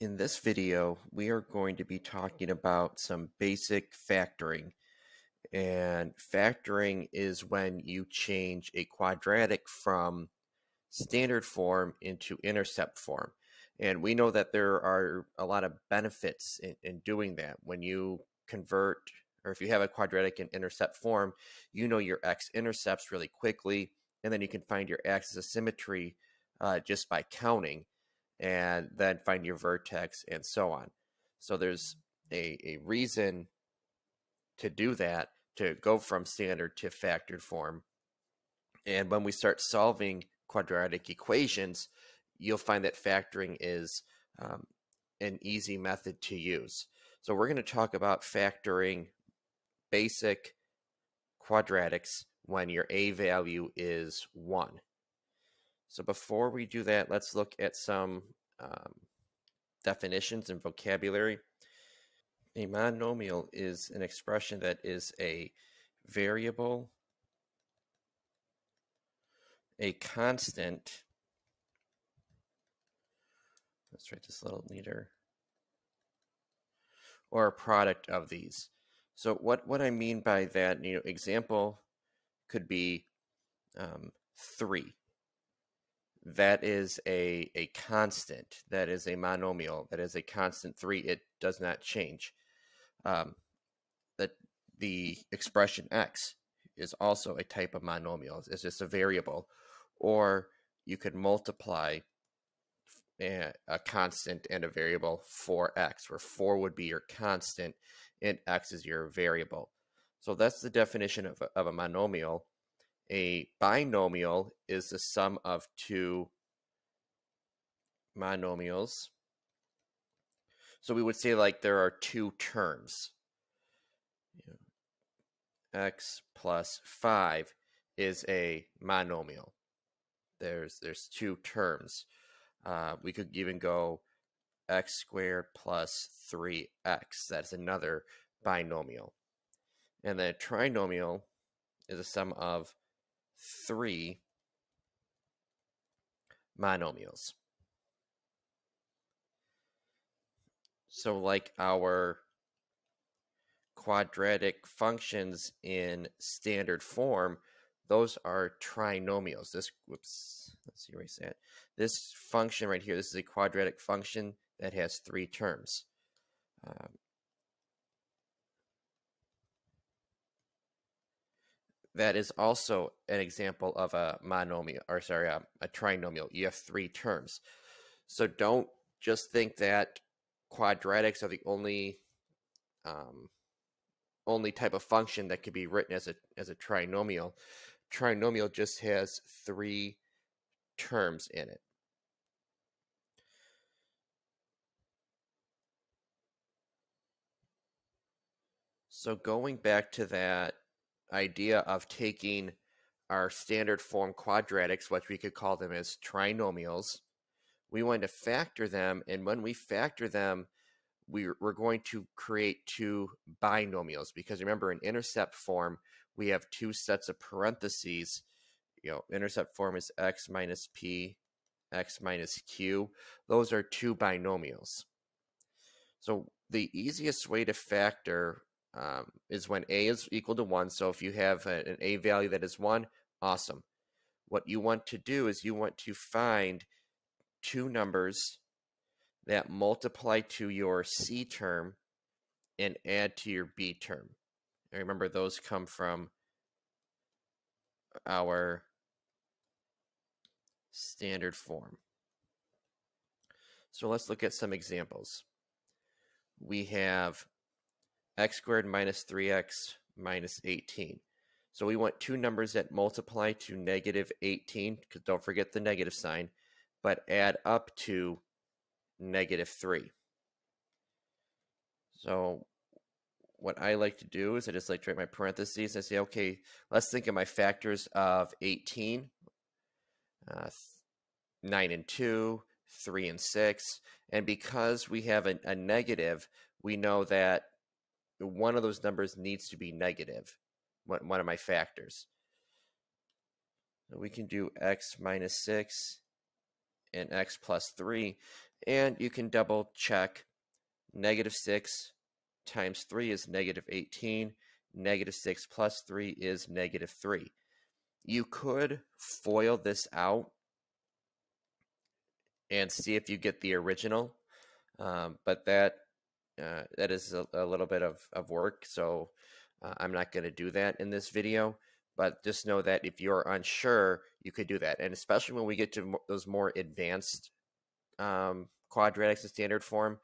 In this video, we are going to be talking about some basic factoring. And factoring is when you change a quadratic from standard form into intercept form. And we know that there are a lot of benefits in, in doing that. When you convert, or if you have a quadratic in intercept form, you know your x-intercepts really quickly, and then you can find your axis of symmetry uh, just by counting and then find your vertex and so on. So there's a, a reason to do that, to go from standard to factored form. And when we start solving quadratic equations, you'll find that factoring is um, an easy method to use. So we're going to talk about factoring basic quadratics when your a value is 1. So before we do that, let's look at some um, definitions and vocabulary. A monomial is an expression that is a variable, a constant. Let's write this little neater. Or a product of these. So what, what I mean by that, you know, example could be um, 3 that is a, a constant. That is a monomial. That is a constant three. It does not change. Um, that the expression x is also a type of monomial. It's just a variable. Or you could multiply a, a constant and a variable for x, where 4 would be your constant and x is your variable. So that's the definition of a, of a monomial. A binomial is the sum of two monomials. So we would say like there are two terms. x plus 5 is a monomial. There's there's two terms. Uh, we could even go x squared plus 3x. That's another binomial. And then a trinomial is a sum of three monomials. So like our quadratic functions in standard form, those are trinomials. This, whoops, let's erase that. This function right here, this is a quadratic function that has three terms. Um, that is also an example of a monomial, or sorry, a, a trinomial. You have three terms. So don't just think that quadratics are the only um, only type of function that could be written as a as a trinomial. Trinomial just has three terms in it. So going back to that idea of taking our standard form quadratics, which we could call them as trinomials, we want to factor them, and when we factor them, we're, going to create two binomials because remember in intercept form we have two sets of parentheses you know intercept form is x minus p x minus q those are two binomials. So the easiest way to factor um, is when a is equal to 1. So if you have a, an a value that is 1, awesome. What you want to do is you want to find two numbers that multiply to your c term and add to your b term. And remember, those come from our standard form. So let's look at some examples. We have x squared minus 3x minus 18. So we want two numbers that multiply to negative 18, because don't forget the negative sign, but add up to negative 3. So what I like to do is I just like to write my parentheses. I say, okay, let's think of my factors of 18, uh, 9 and 2, 3 and 6. And because we have a, a negative, we know that one of those numbers needs to be negative, one, one of my factors. We can do x minus 6 and x plus 3. And you can double check negative 6 times 3 is negative 18. Negative 6 plus 3 is negative 3. You could FOIL this out and see if you get the original, um, but that uh, that is a, a, little bit of, of work, so uh, I'm not going to do that in this video. But just know that if you're unsure, you could do that, and especially when we get to those more advanced um, quadratics in standard form,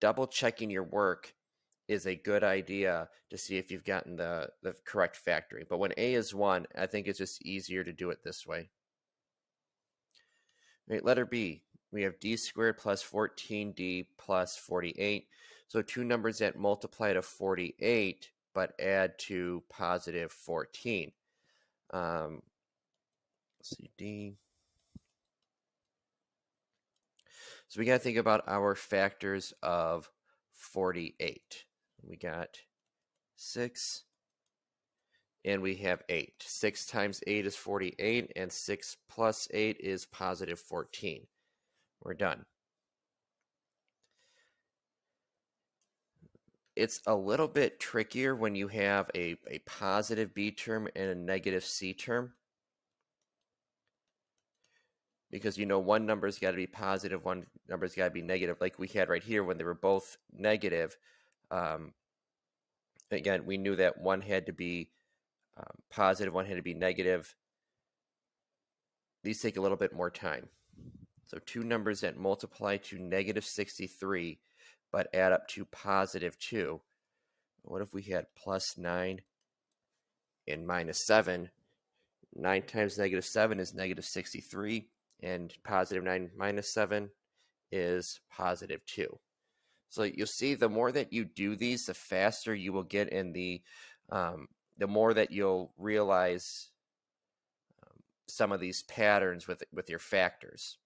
double checking your work is a good idea to see if you've gotten the, the correct factoring. But when A is 1, I think it's just easier to do it this way. Right, letter B, we have d squared plus 14d plus 48. So two numbers that multiply to 48 but add to positive 14. Um, let's see, d. So we got to think about our factors of 48. We got 6 and we have 8. 6 times 8 is 48 and 6 plus 8 is positive 14. We're done. It's a little bit trickier when you have a, a positive B term and a negative C term because you know one number's got to be positive, one number's got to be negative, like we had right here when they were both negative. Um, again, we knew that one had to be um, positive, one had to be negative. These take a little bit more time. So two numbers that multiply to negative 63 but add up to positive 2. What if we had plus 9 and minus 7? 9 times negative 7 is negative 63 and positive 9 minus 7 is positive 2. So you'll see the more that you do these, the faster you will get in the, um, the more that you'll realize um, some of these patterns with, with your factors.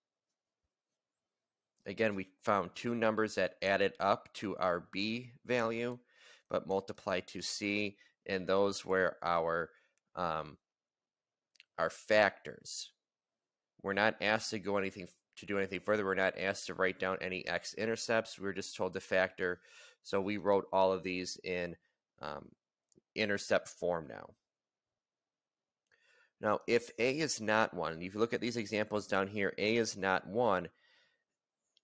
Again, we found two numbers that added up to our B value, but multiplied to C, and those were our, um, our factors. We're not asked to go anything to do anything further. We're not asked to write down any x-intercepts. We are just told to factor. So we wrote all of these in um, intercept form now. Now, if A is not 1, if you look at these examples down here, A is not 1,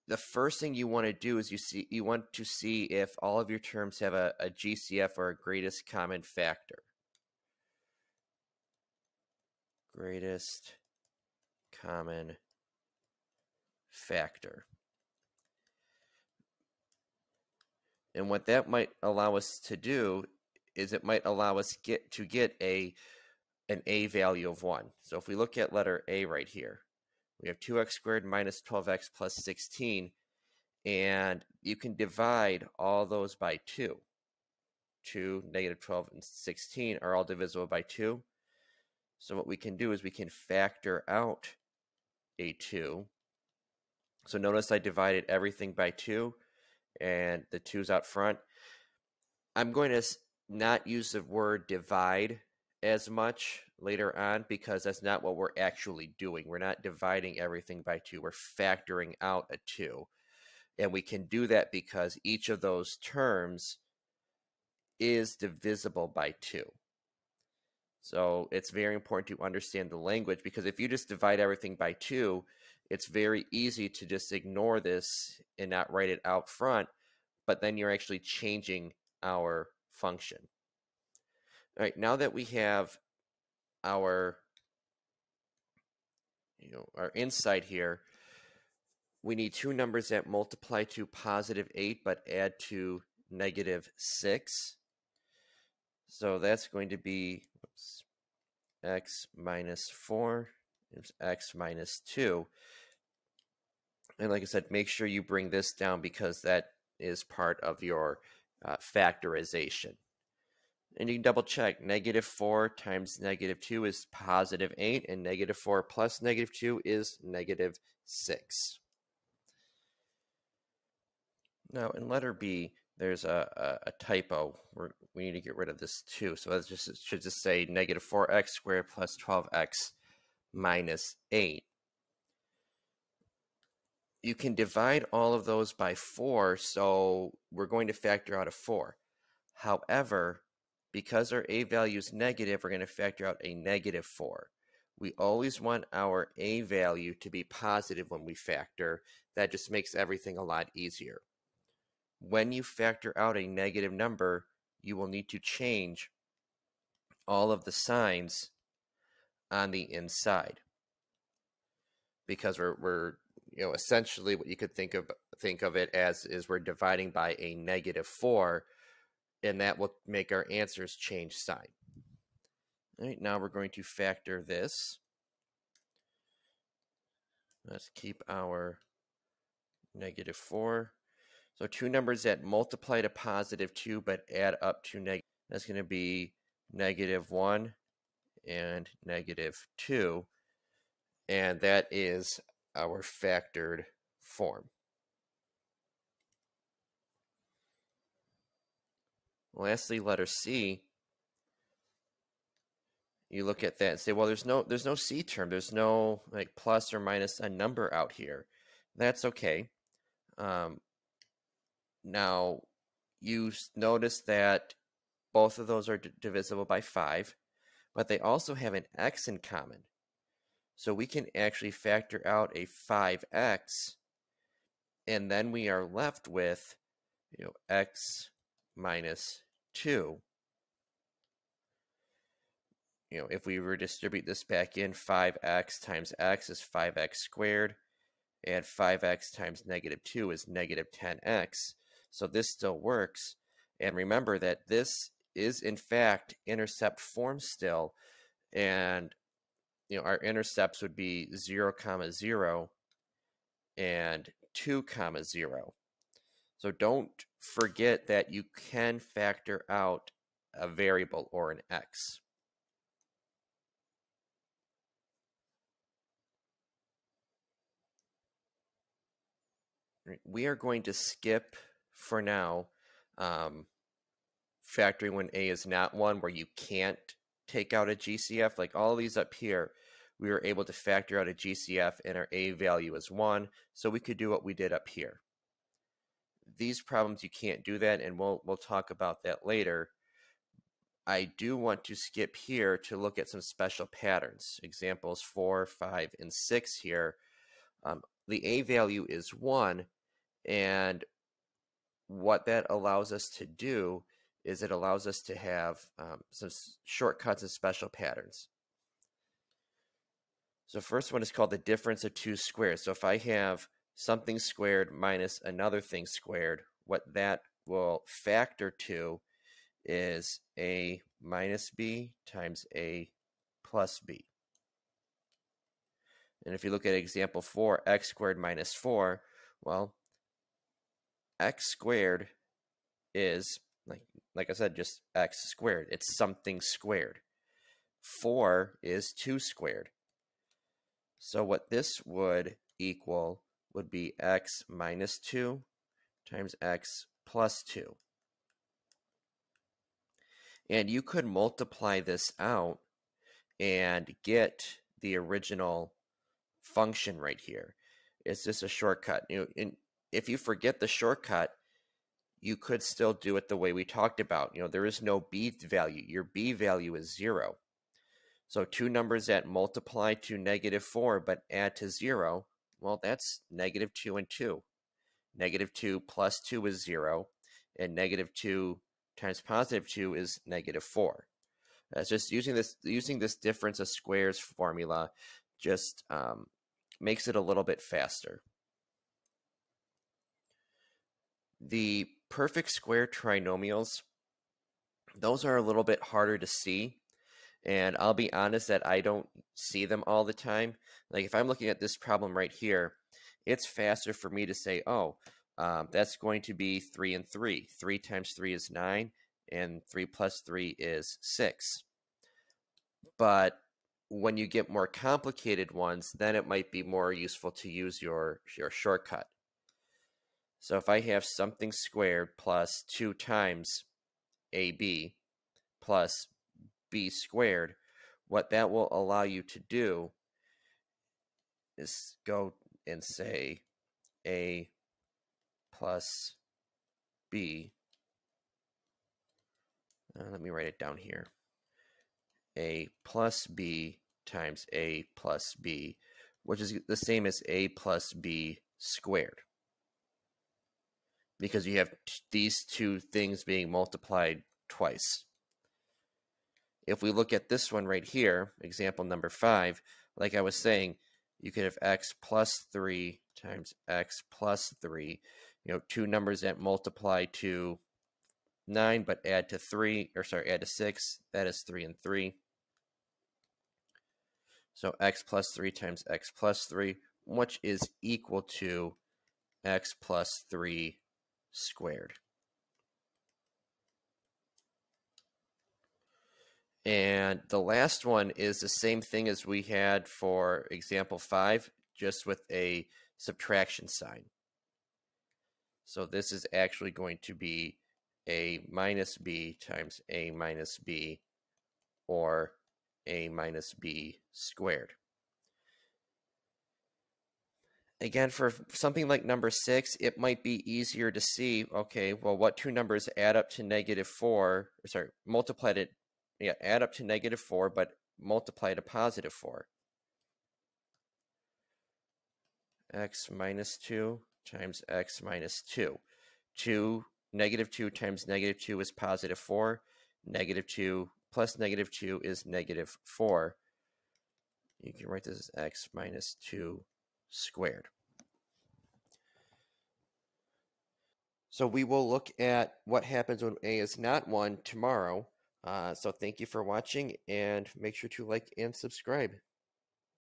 the first thing you want to do is you see you want to see if all of your terms have a, a GCF or a greatest common factor. Greatest common factor. And what that might allow us to do is it might allow us get to get a an a value of 1. So if we look at letter A right here, we have 2x squared minus 12x plus 16, and you can divide all those by 2. 2, negative 12, and 16 are all divisible by 2. So what we can do is we can factor out a 2 so notice I divided everything by 2 and the 2's out front. I'm going to not use the word divide as much later on because that's not what we're actually doing. We're not dividing everything by 2. We're factoring out a 2. And we can do that because each of those terms is divisible by 2. So it's very important to understand the language because if you just divide everything by 2, it's very easy to just ignore this and not write it out front, but then you're actually changing our function. All right, now that we have our you know our insight here, we need two numbers that multiply to positive 8 but add to negative 6. So that's going to be oops, x minus 4 is x minus 2. And like I said, make sure you bring this down because that is part of your uh, factorization. And you can double check. Negative 4 times negative 2 is positive 8, and negative 4 plus negative 2 is negative 6. Now, in letter B, there's a, a, a typo. We're, we need to get rid of this 2. So that just should just say negative 4x squared plus 12x minus 8 you can divide all of those by 4, so we're going to factor out a 4. However, because our a value is negative, we're going to factor out a negative 4. We always want our a value to be positive when we factor. That just makes everything a lot easier. When you factor out a negative number, you will need to change all of the signs on the inside because we're, we're you know essentially what you could think of think of it as is we're dividing by a negative 4 and that will make our answers change sign. All right, now we're going to factor this. Let's keep our negative 4. So two numbers that multiply to positive 2 but add up to negative. That's going to be negative 1 and negative 2. And that is our factored form. Lastly, letter C. You look at that and say, well, there's no there's no C term. There's no like plus or minus a number out here. That's okay. Um, now, you notice that both of those are divisible by 5, but they also have an x in common. So we can actually factor out a 5x, and then we are left with you know, x minus 2. You know, if we were to distribute this back in, 5x times x is 5x squared, and 5x times negative 2 is negative 10x. So this still works. And remember that this is in fact intercept form still. And you know, our intercepts would be 0 comma 0 and 2 comma 0. So don't forget that you can factor out a variable or an x. We are going to skip for now um, factoring when A is not 1 where you can't take out a GCF. Like all these up here, we were able to factor out a GCF and our A value is 1. So we could do what we did up here. These problems, you can't do that, and we'll, we'll talk about that later. I do want to skip here to look at some special patterns. Examples 4, 5, and 6 here. Um, the A value is 1, and what that allows us to do is it allows us to have um, some shortcuts and special patterns. So first one is called the difference of two squares. So if I have something squared minus another thing squared, what that will factor to is a minus b times a plus b. And if you look at example 4, x squared minus 4, well, x squared is like like I said, just x squared. It's something squared. 4 is 2 squared. So what this would equal would be x minus 2 times x plus 2. And you could multiply this out and get the original function right here. It's just a shortcut. You know, if you forget the shortcut, you could still do it the way we talked about. You know, there is no b value. Your b value is zero. So two numbers that multiply to negative four but add to zero, well, that's negative two and two. Negative two plus two is zero, and negative two times positive two is negative four. That's just using this using this difference of squares formula just um, makes it a little bit faster. The perfect square trinomials, those are a little bit harder to see. And I'll be honest that I don't see them all the time. Like if I'm looking at this problem right here, it's faster for me to say, oh, um, that's going to be 3 and 3. 3 times 3 is 9, and 3 plus 3 is 6. But when you get more complicated ones, then it might be more useful to use your, your shortcut. So if I have something squared plus 2 times AB plus B squared, what that will allow you to do is go and say a plus b. Uh, let me write it down here. a plus b times a plus b, which is the same as a plus b squared. Because you have these two things being multiplied twice. If we look at this one right here, example number five, like I was saying, you could have x plus 3 times x plus 3. You know, two numbers that multiply to 9 but add to 3, or sorry, add to 6. That is 3 and 3. So x plus 3 times x plus 3, which is equal to x plus 3 squared. And the last one is the same thing as we had for example 5, just with a subtraction sign. So this is actually going to be a minus b times a minus b, or a minus b squared. Again, for something like number 6, it might be easier to see, okay, well, what two numbers add up to negative 4, sorry, multiplied it yeah, add up to negative 4, but multiply to positive 4. x minus 2 times x minus 2. 2, negative 2 times negative 2 is positive 4. Negative 2 plus negative 2 is negative 4. You can write this as x minus 2 squared. So we will look at what happens when a is not 1 tomorrow. Uh, so thank you for watching and make sure to like and subscribe.